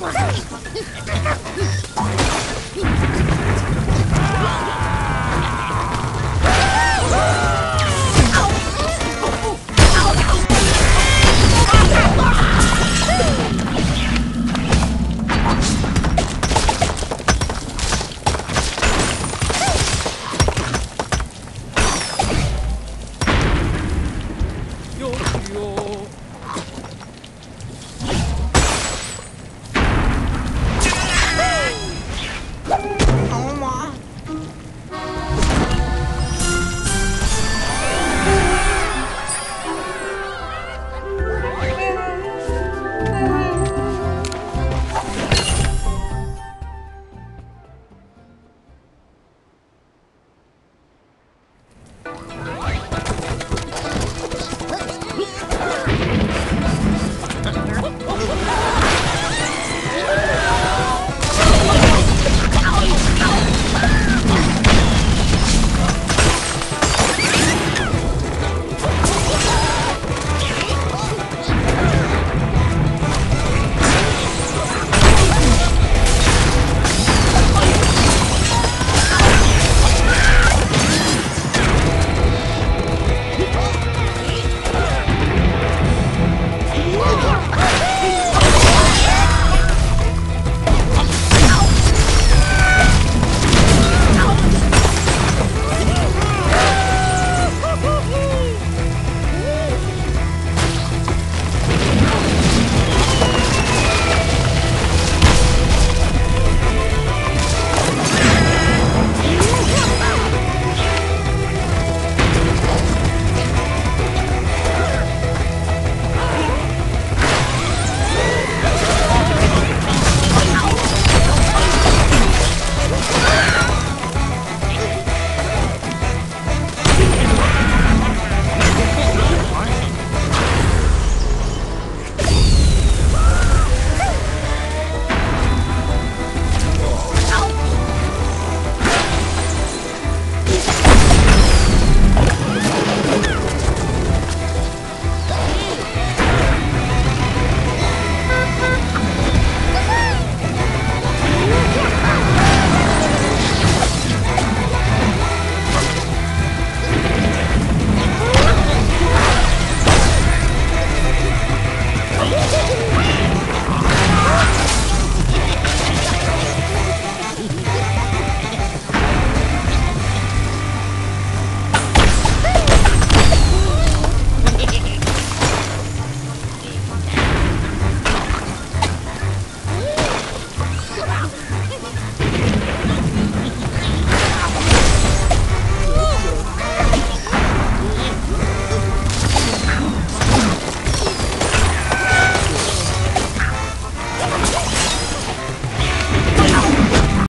Давай!